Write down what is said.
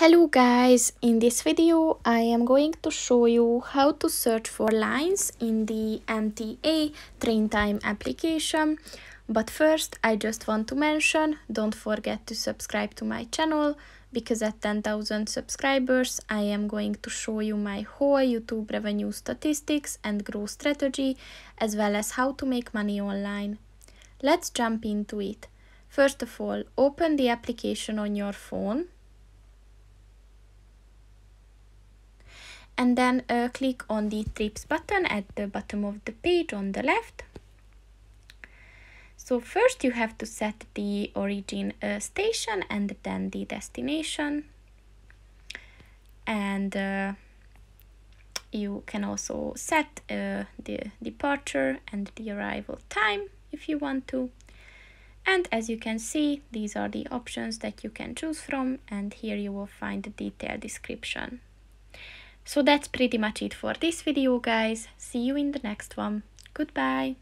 Hello guys, in this video I am going to show you how to search for lines in the MTA Train Time application. But first I just want to mention, don't forget to subscribe to my channel because at 10,000 subscribers I am going to show you my whole YouTube revenue statistics and growth strategy as well as how to make money online. Let's jump into it. First of all, open the application on your phone and then uh, click on the trips button at the bottom of the page on the left. So first you have to set the origin uh, station and then the destination. And uh, you can also set uh, the departure and the arrival time if you want to. And as you can see, these are the options that you can choose from and here you will find the detailed description. So that's pretty much it for this video guys. See you in the next one. Goodbye.